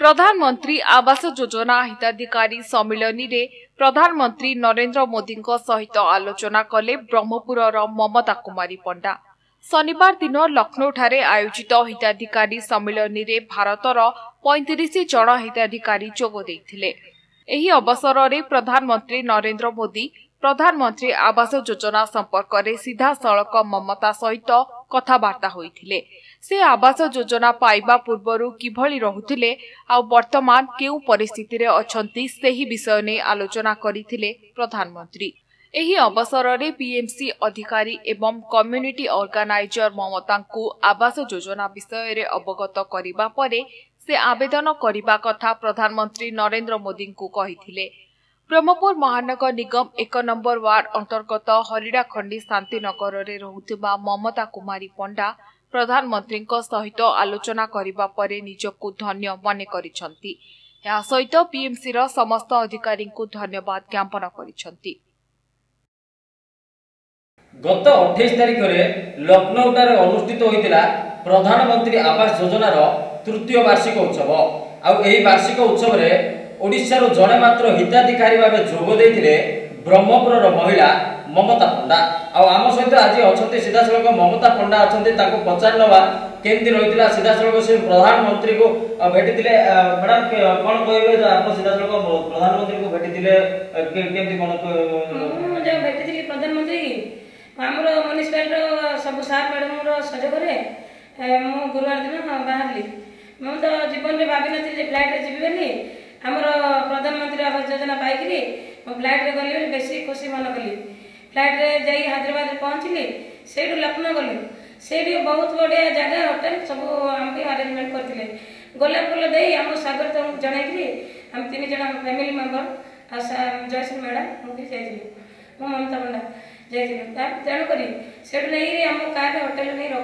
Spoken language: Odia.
ପ୍ରଧାନମନ୍ତ୍ରୀ ଆବାସ ଯୋଜନା ହିତାଧିକାରୀ ସମ୍ମିଳନୀରେ ପ୍ରଧାନମନ୍ତ୍ରୀ ନରେନ୍ଦ୍ର ମୋଦିଙ୍କ ସହିତ ଆଲୋଚନା କଲେ ବ୍ରହ୍ମପୁରର ମମତା କୁମାରୀ ପଣ୍ଡା। ଶନିବାର ଦିନ ଲକ୍ଷ୍ନୌଠାରେ ଆୟୋଜିତ ହିତାଧିକାରୀ ସମ୍ମିଳନୀରେ ଭାରତର ପଇଁତିରିଶ ଜଣ ହିତାଧିକାରୀ ଯୋଗ ଦେଇଥିଲେ। ଏହି ଅବସରରେ ପ୍ରଧାନମନ୍ତ୍ରୀ ନରେନ୍ଦ୍ର ମୋଦି ପ୍ରଧାନମନ୍ତ୍ରୀ ଆବାସ ଯୋଜନା ସମ୍ପର୍କରେ ସିଧାସଳଖ ମମତା ସହିତ କଥାବାର୍ତ୍ତା ହୋଇଥିଲେ। ସେ ଆବାସ ଯୋଜନା ପାଇବା ପୂର୍ବରୁ କିଭଳି ରହୁଥିଲେ ଆଉ ବର୍ତ୍ତମାନ କେଉଁ ପରିସ୍ଥିତିରେ ଅଛନ୍ତି ସେହି ବିଷୟ ନେଇ ଆଲୋଚନା କରିଥିଲେ ପ୍ରଧାନମନ୍ତ୍ରୀ। ଏହି ଅବସରରେ ପିଏମ୍ସି ଅଧିକାରୀ ଏବଂ କମ୍ୟୁନିଟି ଅର୍ଗାନାଇଜର ମମତାଙ୍କୁ ଆବାସ ଯୋଜନା ବିଷୟରେ ଅବଗତ କରିବା ପରେ ସେ ଆବେଦନ କରିବା କଥା ପ୍ରଧାନମନ୍ତ୍ରୀ ନରେନ୍ଦ୍ର ମୋଦିଙ୍କୁ କହିଥିଲେ। ବ୍ରହ୍ମପୁର ମହାନଗର ନିଗମ ଏକ ନମ୍ବର ୱାର୍ଡ ଅନ୍ତର୍ଗତ ହରିଡାଖଣ୍ଡି ଶାନ୍ତିନଗରରେ ରହୁଥିବା ମମତା କୁମାରୀ ପଣ୍ଡା ପ୍ରଧାନମନ୍ତ୍ରୀଙ୍କ ସହିତ ଆଲୋଚନା କରିବା ପରେ ନିଜକୁ ଧନ୍ୟ ମନେ କରିଛନ୍ତି। ଏହା ସହିତ ପିଏମ୍ସିର ସମସ୍ତ ଅଧିକାରୀଙ୍କୁ ଧନ୍ୟବାଦ ଜ୍ଞାପନ କରିଛନ୍ତି। ଗତ ଅଠେଇଶ ତାରିଖରେ ଲକ୍ଷ୍ନୌଠାରେ ଅନୁଷ୍ଠିତ ହୋଇଥିଲା ପ୍ରଧାନମନ୍ତ୍ରୀ ଆବାସ ଯୋଜନାର ତୃତୀୟ ବାର୍ଷିକ ଉତ୍ସବ। ଆଉ ଏହି ବାର୍ଷିକ ଉତ୍ସବରେ ଓଡ଼ିଶାରୁ ଜଣେ ମାତ୍ର ହିତାଧିକାରୀ ଭାବେ ଯୋଗ ଦେଇଥିଲେ ବ୍ରହ୍ମପୁରର ମହିଳା ମମତା ପଣ୍ଡା। ଆଉ ଆମ ସହିତ ଆଜି ଅଛନ୍ତି ସିଧାସଳଖ ମମତା ପଣ୍ଡା ଅଛନ୍ତି ତାଙ୍କୁ ପଚାରି ନେବା କେମିତି ରହିଥିଲା ସିଧାସଳଖ ସେ ପ୍ରଧାନମନ୍ତ୍ରୀଙ୍କୁ ଭେଟିଥିଲେ ମ୍ୟାଡ଼ାମ କ'ଣ କହିବେ ଆପଣ ସିଧାସଳଖ ପ୍ରଧାନମନ୍ତ୍ରୀଙ୍କୁ ଭେଟିଥିଲେ କେମିତି କ'ଣ ଭେଟିଥିଲି ପ୍ରଧାନମନ୍ତ୍ରୀ ଆମର ମ୍ୟୁନିସିପାଲିଟିର ସବୁ ସାର୍ ମ୍ୟାଡ଼ାମର ସହଯୋଗରେ ମୁଁ ଗୁରୁବାର ଦିନ ବାହାରିଲି। ମୁଁ ତ ଜୀବନରେ ଭାବିନଥିଲି ଯେ ଫ୍ଲାଇଟ୍ରେ ଯିବି ବୋଲି ଆମର ପ୍ରଧାନମନ୍ତ୍ରୀ ଆବାସ ଯୋଜନା ପାଇକିରି ମୁଁ ଫ୍ଲାଇଟ୍ରେ ଗଲି ବୋଲି ବେଶୀ ଖୁସି ମନେ କଲି। ଫ୍ଲାଇଟ୍ରେ ଯାଇ ହାଇଦ୍ରାବାଦରେ ପହଞ୍ଚିଲି ସେଇଠୁ ଲକ୍ଷ୍ନୌ ଗଲୁ। ସେଇଠି ବହୁତ ବଢ଼ିଆ ଜାଗା ହୋଟେଲ ସବୁ ଆମ ପାଇଁ ଆରେଞ୍ଜମେଣ୍ଟ କରିଥିଲେ। ଗୋଲାପ ଫୁଲ ଦେଇ ଆମ ସ୍ୱାଗତ ଜଣାଇକିରି ଆମେ ତିନି ଜଣ ଫ୍ୟାମିଲି ମେମ୍ବର ଆଉ ଜୟଶ୍ରୀ ମ୍ୟାଡ଼ାମ ମୁଁ ବି ଯାଇଥିଲି। ମୁଁ ମମତା ପଣ୍ଡା ଯାଇଥିଲୁ। ତେଣୁକରି ସେଇଠୁ ନେଇକିରି ଆମ କାର୍ରେ ହୋଟେଲ ନେଇ